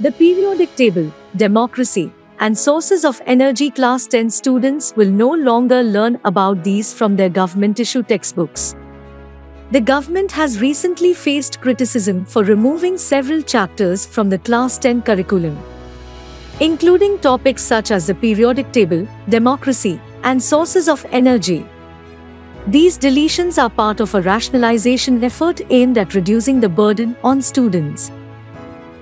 The periodic table, democracy, and sources of energy class 10 students will no longer learn about these from their government issue textbooks. The government has recently faced criticism for removing several chapters from the class 10 curriculum, including topics such as the periodic table, democracy, and sources of energy. These deletions are part of a rationalization effort aimed at reducing the burden on students.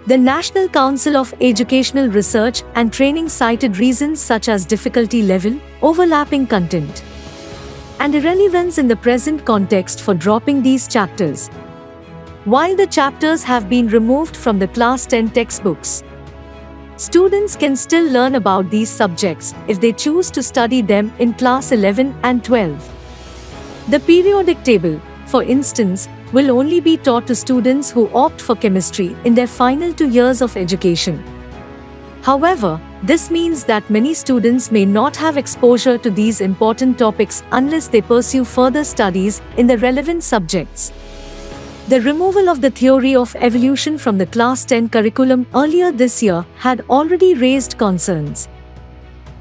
The National Council of Educational Research and Training cited reasons such as difficulty level, overlapping content, and irrelevance in the present context for dropping these chapters. While the chapters have been removed from the Class 10 textbooks, students can still learn about these subjects if they choose to study them in Class 11 and 12. The periodic table, for instance, will only be taught to students who opt for chemistry in their final two years of education. However, this means that many students may not have exposure to these important topics unless they pursue further studies in the relevant subjects. The removal of the theory of evolution from the Class 10 curriculum earlier this year had already raised concerns.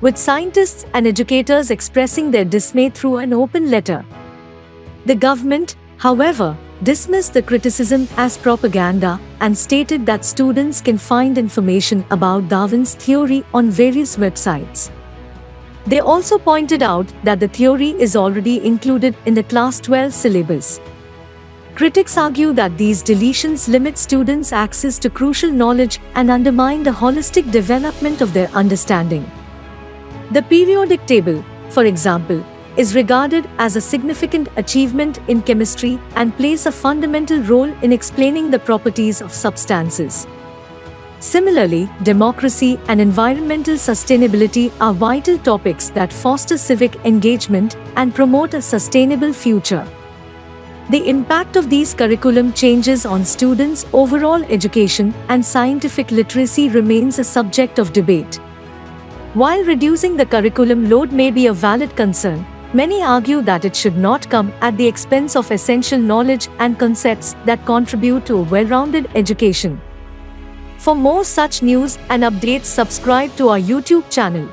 With scientists and educators expressing their dismay through an open letter. The government, however, dismissed the criticism as propaganda and stated that students can find information about Darwin's theory on various websites. They also pointed out that the theory is already included in the Class 12 syllabus. Critics argue that these deletions limit students' access to crucial knowledge and undermine the holistic development of their understanding. The periodic table, for example, is regarded as a significant achievement in chemistry and plays a fundamental role in explaining the properties of substances. Similarly, democracy and environmental sustainability are vital topics that foster civic engagement and promote a sustainable future. The impact of these curriculum changes on students' overall education and scientific literacy remains a subject of debate. While reducing the curriculum load may be a valid concern, Many argue that it should not come at the expense of essential knowledge and concepts that contribute to a well-rounded education. For more such news and updates subscribe to our YouTube channel.